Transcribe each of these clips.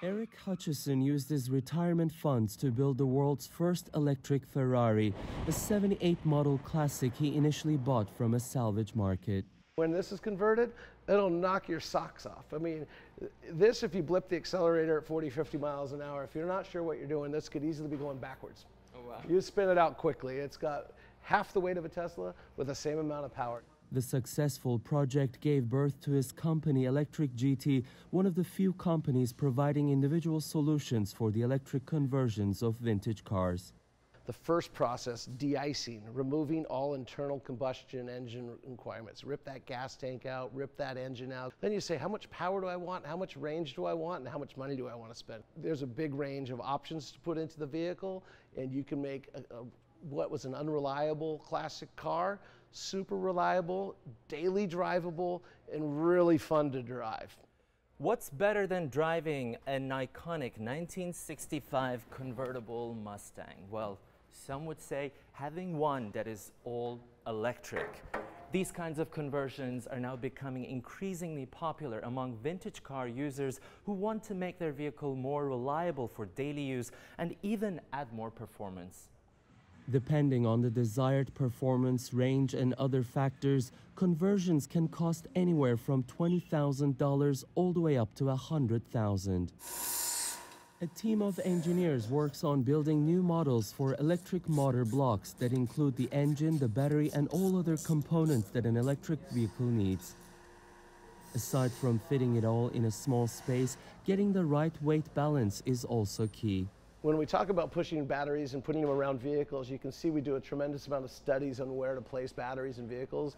Eric Hutchison used his retirement funds to build the world's first electric Ferrari, a 78 model classic he initially bought from a salvage market. When this is converted, it'll knock your socks off. I mean, this, if you blip the accelerator at 40, 50 miles an hour, if you're not sure what you're doing, this could easily be going backwards. Oh, wow. You spin it out quickly. It's got half the weight of a Tesla with the same amount of power. The successful project gave birth to his company Electric GT, one of the few companies providing individual solutions for the electric conversions of vintage cars. The first process, de-icing, removing all internal combustion engine requirements. Rip that gas tank out, rip that engine out. Then you say, how much power do I want, how much range do I want, and how much money do I want to spend? There's a big range of options to put into the vehicle, and you can make a, a what was an unreliable classic car, super reliable, daily drivable, and really fun to drive. What's better than driving an iconic 1965 convertible Mustang? Well, some would say having one that is all electric. These kinds of conversions are now becoming increasingly popular among vintage car users who want to make their vehicle more reliable for daily use and even add more performance. Depending on the desired performance, range, and other factors, conversions can cost anywhere from $20,000 all the way up to $100,000. A team of engineers works on building new models for electric motor blocks that include the engine, the battery, and all other components that an electric vehicle needs. Aside from fitting it all in a small space, getting the right weight balance is also key. When we talk about pushing batteries and putting them around vehicles, you can see we do a tremendous amount of studies on where to place batteries in vehicles.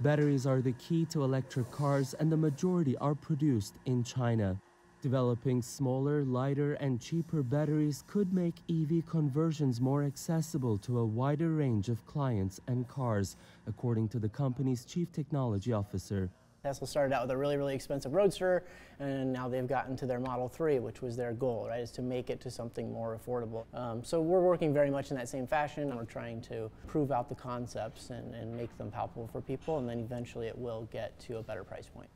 Batteries are the key to electric cars and the majority are produced in China. Developing smaller, lighter and cheaper batteries could make EV conversions more accessible to a wider range of clients and cars, according to the company's chief technology officer. Tesla started out with a really, really expensive Roadster, and now they've gotten to their Model 3, which was their goal, right, is to make it to something more affordable. Um, so we're working very much in that same fashion, we're trying to prove out the concepts and, and make them palpable for people, and then eventually it will get to a better price point.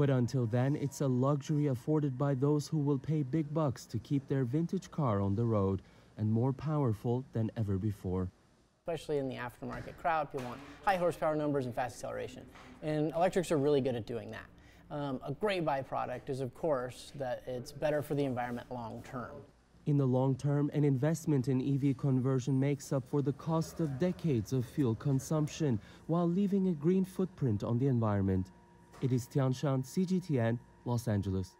But until then, it's a luxury afforded by those who will pay big bucks to keep their vintage car on the road and more powerful than ever before especially in the aftermarket crowd. People want high horsepower numbers and fast acceleration. And electrics are really good at doing that. Um, a great byproduct is, of course, that it's better for the environment long term. In the long term, an investment in EV conversion makes up for the cost of decades of fuel consumption while leaving a green footprint on the environment. Ediz Tiyansan, CGTN, Los Angeles.